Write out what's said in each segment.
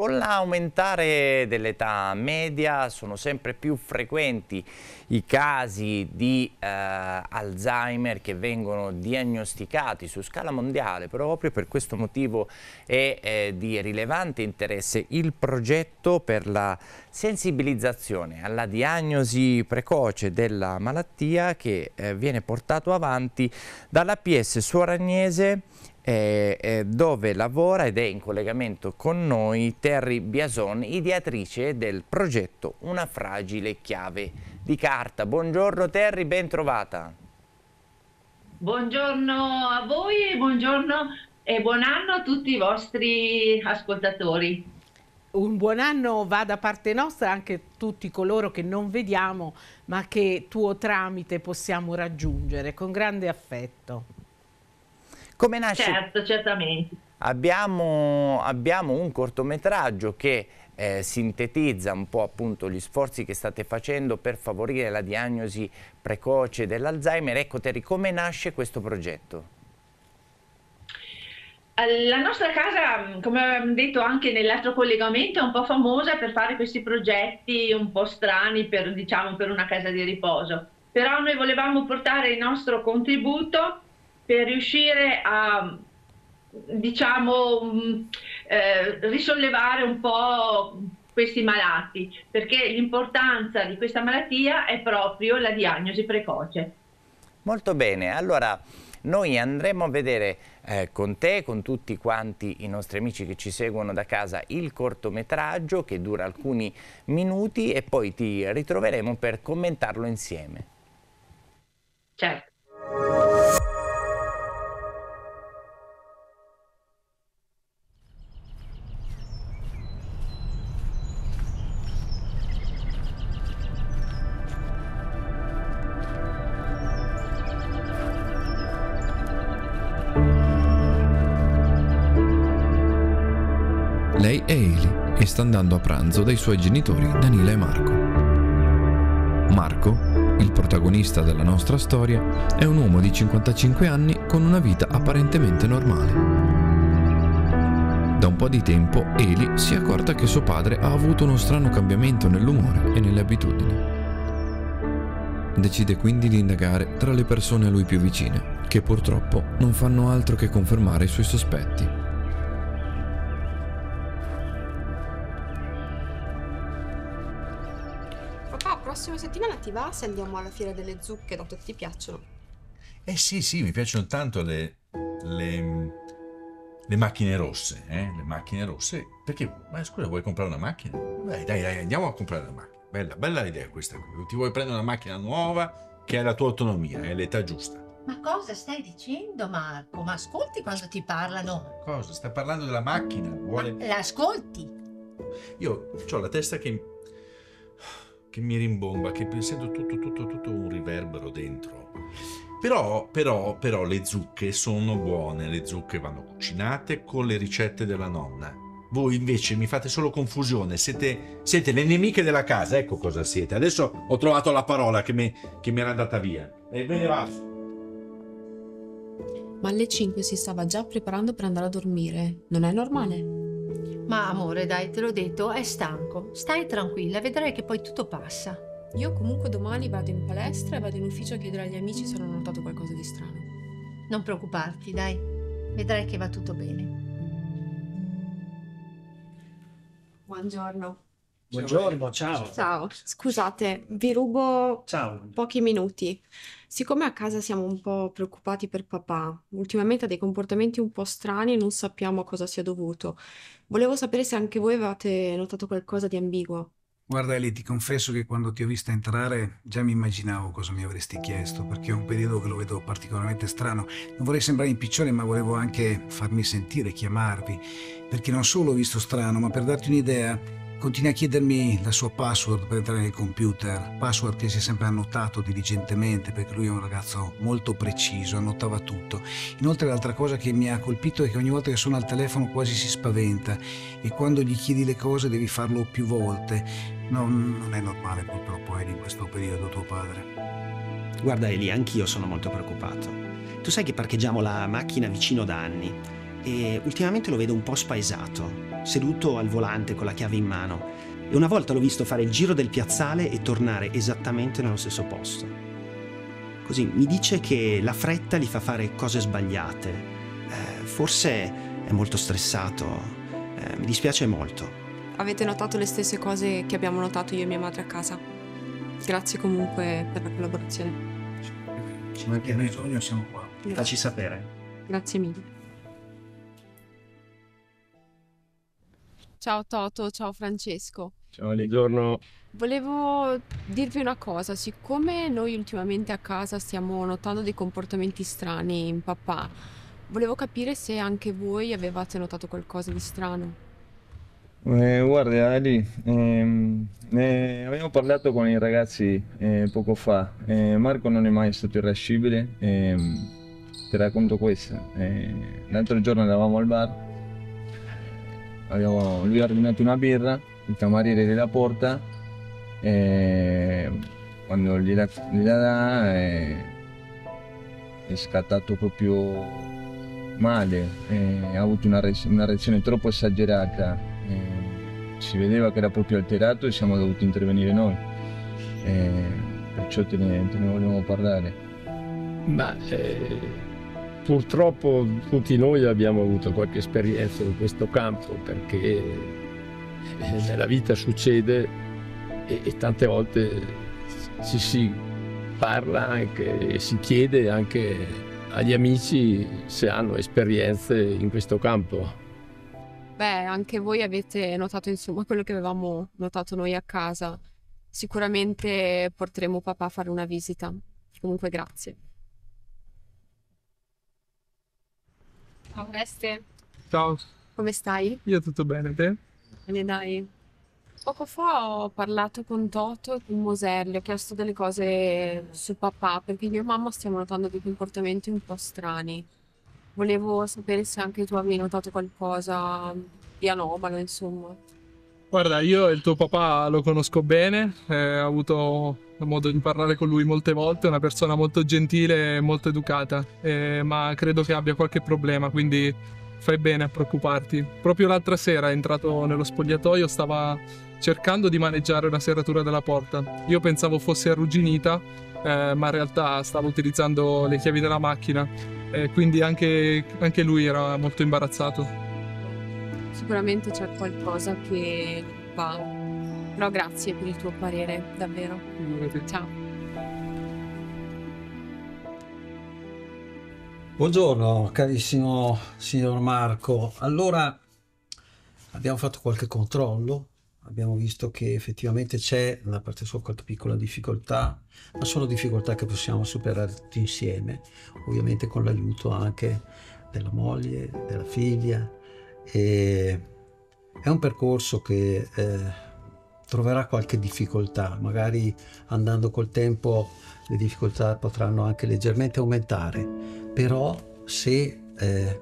Con l'aumentare dell'età media sono sempre più frequenti i casi di eh, Alzheimer che vengono diagnosticati su scala mondiale, proprio per questo motivo è eh, di rilevante interesse il progetto per la sensibilizzazione alla diagnosi precoce della malattia che eh, viene portato avanti dalla PS Suoragnese eh, eh, dove lavora ed è in collegamento con noi Terry Biason, ideatrice del progetto Una fragile chiave di carta. Buongiorno Terry, ben trovata. Buongiorno a voi e buongiorno e buon anno a tutti i vostri ascoltatori. Un buon anno va da parte nostra anche a tutti coloro che non vediamo ma che tuo tramite possiamo raggiungere con grande affetto. Come nasce? Certo, certamente. Abbiamo, abbiamo un cortometraggio che eh, sintetizza un po' appunto gli sforzi che state facendo per favorire la diagnosi precoce dell'Alzheimer. Ecco Terry, come nasce questo progetto? La nostra casa, come abbiamo detto anche nell'altro collegamento, è un po' famosa per fare questi progetti un po' strani per, diciamo, per una casa di riposo. Però noi volevamo portare il nostro contributo per riuscire a diciamo mm, eh, risollevare un po' questi malati perché l'importanza di questa malattia è proprio la diagnosi precoce. Molto bene, allora noi andremo a vedere eh, con te, con tutti quanti i nostri amici che ci seguono da casa, il cortometraggio che dura alcuni minuti e poi ti ritroveremo per commentarlo insieme. Certo. È Eli e sta andando a pranzo dai suoi genitori Danila e Marco. Marco, il protagonista della nostra storia, è un uomo di 55 anni con una vita apparentemente normale. Da un po' di tempo Eli si è accorta che suo padre ha avuto uno strano cambiamento nell'umore e nelle abitudini. Decide quindi di indagare tra le persone a lui più vicine, che purtroppo non fanno altro che confermare i suoi sospetti. Ti va se andiamo alla fiera delle zucche, dato che ti piacciono? Eh sì, sì, mi piacciono tanto le, le, le macchine rosse, eh? Le macchine rosse. Perché, ma scusa, vuoi comprare una macchina? Dai, dai, dai, andiamo a comprare una macchina. Bella, bella idea questa Ti vuoi prendere una macchina nuova che ha la tua autonomia, è l'età giusta. Ma cosa stai dicendo, Marco? Ma ascolti quando ti parlano. Cosa? Stai parlando della macchina? Vuole... L'ascolti? Io ho la testa che che mi rimbomba, che sento tutto, tutto, tutto un riverbero dentro. Però, però, però le zucche sono buone, le zucche vanno cucinate con le ricette della nonna. Voi invece mi fate solo confusione, siete, siete le nemiche della casa, ecco cosa siete. Adesso ho trovato la parola che mi, che mi era andata via. E me ne va. Ma alle 5 si stava già preparando per andare a dormire. Non è normale? Ma amore, dai, te l'ho detto, è stanco. Stai tranquilla, vedrai che poi tutto passa. Io comunque domani vado in palestra e vado in ufficio a chiedere agli amici se hanno notato qualcosa di strano. Non preoccuparti, dai. Vedrai che va tutto bene. Buongiorno. Buongiorno, ciao. Ciao, scusate, vi rubo ciao. pochi minuti. Siccome a casa siamo un po' preoccupati per papà, ultimamente ha dei comportamenti un po' strani e non sappiamo a cosa sia dovuto. Volevo sapere se anche voi avevate notato qualcosa di ambiguo. Guarda Eli, ti confesso che quando ti ho vista entrare già mi immaginavo cosa mi avresti chiesto, perché è un periodo che lo vedo particolarmente strano. Non vorrei sembrare impiccione, ma volevo anche farmi sentire, chiamarvi, perché non solo ho visto strano, ma per darti un'idea, Continua a chiedermi la sua password per entrare nel computer, password che si è sempre annotato diligentemente perché lui è un ragazzo molto preciso, annotava tutto. Inoltre l'altra cosa che mi ha colpito è che ogni volta che sono al telefono quasi si spaventa e quando gli chiedi le cose devi farlo più volte. No, non è normale purtroppo Eli in questo periodo tuo padre. Guarda Eli, anch'io sono molto preoccupato. Tu sai che parcheggiamo la macchina vicino da anni e ultimamente lo vedo un po' spaesato, seduto al volante con la chiave in mano. E una volta l'ho visto fare il giro del piazzale e tornare esattamente nello stesso posto. Così mi dice che la fretta gli fa fare cose sbagliate. Eh, forse è molto stressato. Eh, mi dispiace molto. Avete notato le stesse cose che abbiamo notato io e mia madre a casa. Grazie comunque per la collaborazione. Ci manca bisogno, siamo qua. Facci sapere. Grazie mille. Ciao Toto, ciao Francesco. Ciao, buongiorno. Volevo dirvi una cosa, siccome noi ultimamente a casa stiamo notando dei comportamenti strani in papà, volevo capire se anche voi avevate notato qualcosa di strano. Eh, guarda Ali, ehm, ne abbiamo parlato con i ragazzi eh, poco fa. Eh, Marco non è mai stato irascibile. ehm, ti racconto questo. Eh, l'altro giorno eravamo al bar, abbiamo- lui ha ordinato una birra, il cameriere gliela porta e quando gliela, gliela dà eh, è scattato proprio male, eh, ha avuto una, una reazione troppo esagerata, si vedeva che era proprio alterato e siamo dovuti intervenire noi, Eh, perciò te ne, te ne volevamo parlare. Ma eh, purtroppo tutti noi abbiamo avuto qualche esperienza in questo campo perché eh, nella vita succede e, e tante volte ci si parla anche e si chiede anche agli amici se hanno esperienze in questo campo. Beh, anche voi avete notato insomma quello che avevamo notato noi a casa. Sicuramente porteremo papà a fare una visita. Comunque grazie. Ciao Este, Ciao, come stai? io tutto bene, te? Bene, dai. Poco fa ho parlato con Toto e con Moser, gli ho chiesto delle cose su papà, perché io e mamma stiamo notando dei comportamenti un po' strani. Volevo sapere se anche tu avevi notato qualcosa di anomalo, insomma. Guarda, io il tuo papà lo conosco bene, eh, ho avuto modo di parlare con lui molte volte, è una persona molto gentile e molto educata, eh, ma credo che abbia qualche problema, quindi fai bene a preoccuparti. Proprio l'altra sera è entrato nello spogliatoio, stava cercando di maneggiare la serratura della porta. Io pensavo fosse arrugginita, eh, ma in realtà stava utilizzando le chiavi della macchina, eh, quindi anche, anche lui era molto imbarazzato. Sicuramente c'è qualcosa che va. Però grazie per il tuo parere, davvero. Figurati. Ciao. Buongiorno carissimo signor Marco. Allora abbiamo fatto qualche controllo, abbiamo visto che effettivamente c'è da parte sua qualche piccola difficoltà, ma sono difficoltà che possiamo superare tutti insieme, ovviamente con l'aiuto anche della moglie, della figlia. E è un percorso che eh, troverà qualche difficoltà, magari andando col tempo le difficoltà potranno anche leggermente aumentare, però se eh,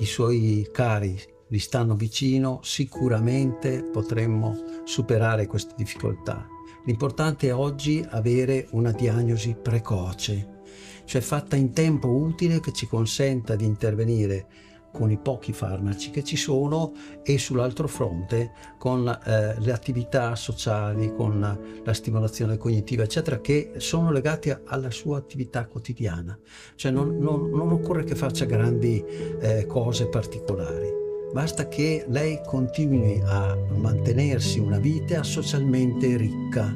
i suoi cari gli stanno vicino sicuramente potremmo superare queste difficoltà. L'importante è oggi avere una diagnosi precoce, cioè fatta in tempo utile che ci consenta di intervenire con i pochi farmaci che ci sono e sull'altro fronte con eh, le attività sociali, con la stimolazione cognitiva, eccetera, che sono legate alla sua attività quotidiana. Cioè non, non- non occorre che faccia grandi eh, cose particolari. Basta che lei continui a mantenersi una vita socialmente ricca,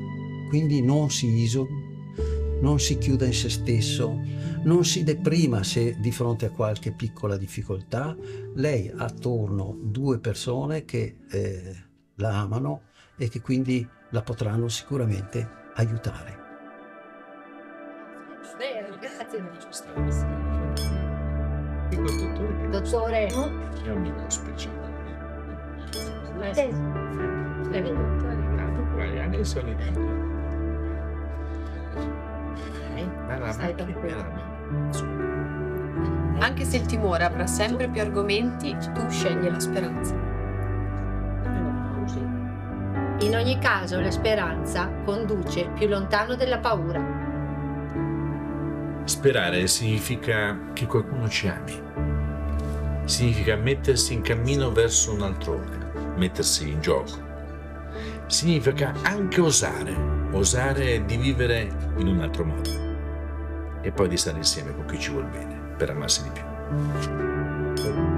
quindi non si isoli, non si chiuda in se stesso, non si deprima se di fronte a qualche piccola difficoltà. Lei ha attorno due persone che eh, la amano e che quindi la potranno sicuramente aiutare. Dottore, È un amico speciale. Vai, adesso li Stai tranquillo. Anche se il timore avrà sempre più argomenti, tu scegli la speranza. In ogni caso la speranza conduce più lontano della paura. Sperare significa che qualcuno ci ami. significa mettersi in cammino verso un altrove, mettersi in gioco. Significa anche osare, osare di vivere in un altro modo e poi di stare insieme con chi ci vuole bene per amarsi di più.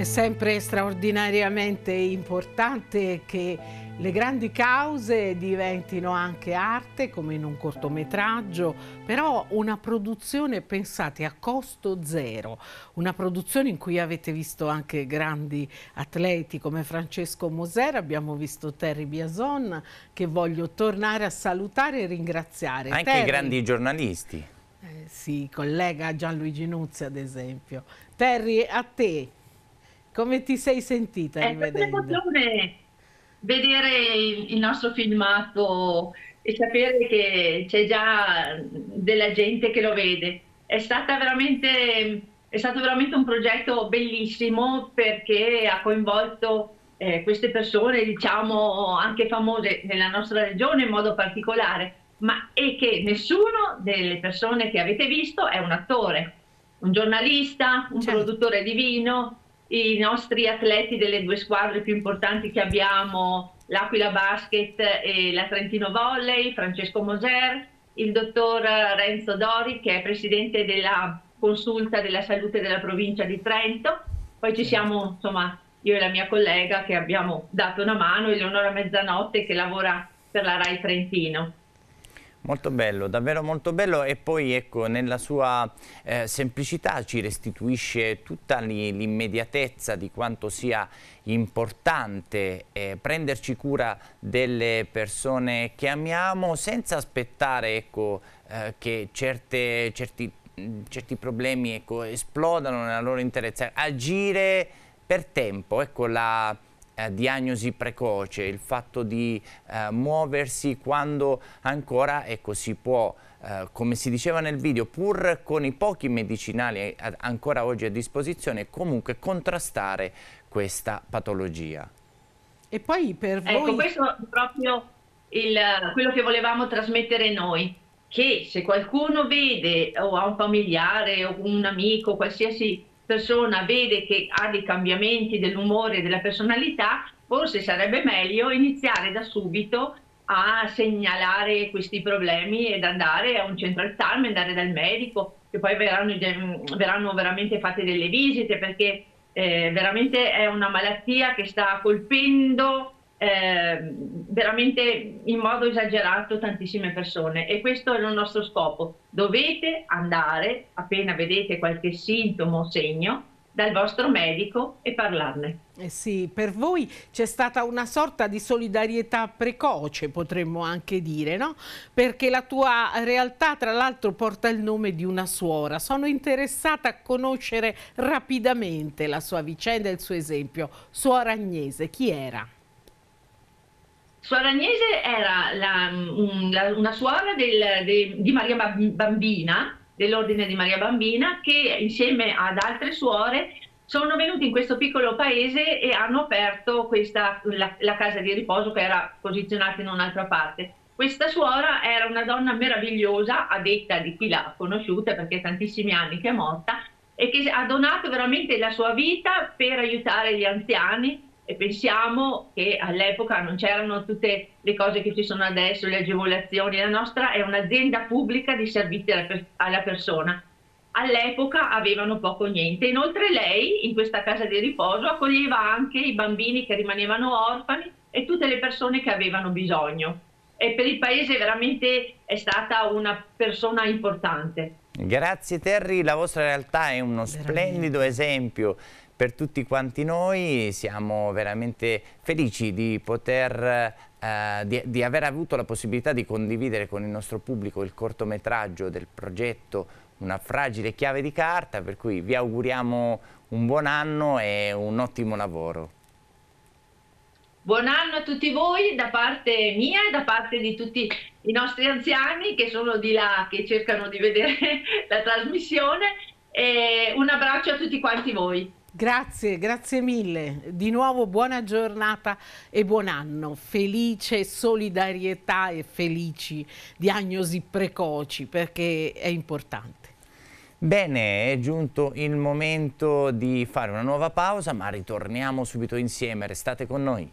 È sempre straordinariamente importante che le grandi cause diventino anche arte, come in un cortometraggio, però una produzione pensate a costo zero, una produzione in cui avete visto anche grandi atleti come Francesco Moser, abbiamo visto Terry Biason, che voglio tornare a salutare e ringraziare. Anche Terry, i grandi giornalisti. eh, sì, collega Gianluigi Nuzzi ad esempio. Terry, a te, come ti sei sentita È stata un'emozione vedere il, il nostro filmato e sapere che c'è già della gente che lo vede. È, stata veramente, è stato veramente un progetto bellissimo perché ha coinvolto eh, queste persone, diciamo anche famose nella nostra regione in modo particolare, ma è che nessuno delle persone che avete visto è un attore, un giornalista, un produttore di vino, i nostri atleti delle due squadre più importanti che abbiamo, l'Aquila Basket e la Trentino Volley, Francesco Moser, il dottor Renzo Dori che è presidente della consulta della salute della provincia di Trento, poi ci siamo insomma io e la mia collega che abbiamo dato una mano, Eleonora Mezzanotte che lavora per la RAI Trentino. Molto bello, davvero molto bello e poi ecco nella sua eh, semplicità ci restituisce tutta l'immediatezza di quanto sia importante eh, prenderci cura delle persone che amiamo senza aspettare ecco, eh, che certe, certi, certi, problemi ecco, esplodano nella loro interezza, agire per tempo, ecco la eh, diagnosi precoce, il fatto di eh, muoversi quando ancora ecco, si può, eh, come si diceva nel video, pur con i pochi medicinali ancora oggi a disposizione, comunque contrastare questa patologia. E poi per voi... Ecco, questo è proprio il, quello che volevamo trasmettere noi, che se qualcuno vede o ha un familiare o un amico, qualsiasi persona vede che ha dei cambiamenti dell'umore, della personalità, forse sarebbe meglio iniziare da subito a segnalare questi problemi ed andare a un centro alzarme, andare dal medico, che poi verranno, verranno veramente fatte delle visite perché eh, veramente è una malattia che sta colpendo eh, veramente in modo esagerato tantissime persone e questo è il nostro scopo. Dovete andare, appena vedete qualche sintomo o segno, dal vostro medico e parlarne. Eh sì, per voi c'è stata una sorta di solidarietà precoce, potremmo anche dire, no? Perché la tua realtà, tra l'altro, porta il nome di una suora. Sono interessata a conoscere rapidamente la sua vicenda e il suo esempio. Suora Agnese, chi era? Suor Agnese era la, una, una suora del, de, di Maria Bambina, dell'Ordine di Maria Bambina, che insieme ad altre suore sono venuti in questo piccolo paese e hanno aperto questa, la, la casa di riposo che era posizionata in un'altra parte. Questa suora era una donna meravigliosa, a detta di chi l'ha conosciuta perché è tantissimi anni che è morta, e che ha donato veramente la sua vita per aiutare gli anziani e pensiamo che all'epoca non c'erano tutte le cose che ci sono adesso, le agevolazioni, la nostra è un'azienda pubblica di servizi alla persona. All'epoca avevano poco o niente. Inoltre lei in questa casa di riposo accoglieva anche i bambini che rimanevano orfani e tutte le persone che avevano bisogno. E per il paese veramente è stata una persona importante. Grazie Terry, la vostra realtà è uno Veramente. splendido esempio per tutti quanti noi, siamo veramente felici di poter eh, di, di, aver avuto la possibilità di condividere con il nostro pubblico il cortometraggio del progetto Una fragile chiave di carta, per cui vi auguriamo un buon anno e un ottimo lavoro. Buon anno a tutti voi da parte mia e da parte di tutti i nostri anziani che sono di là, che cercano di vedere la trasmissione. E un abbraccio a tutti quanti voi. Grazie, grazie mille. Di nuovo buona giornata e buon anno. Felice solidarietà e felici diagnosi precoci perché è importante. Bene, è giunto il momento di fare una nuova pausa, ma ritorniamo subito insieme. Restate con noi.